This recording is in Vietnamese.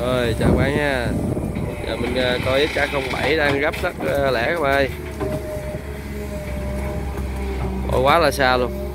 Rồi, chào các bạn nha. Giờ mình ờ, coi XK07 đang gấp rất ờ, lẻ các bạn ơi. Ôi quá là xa luôn.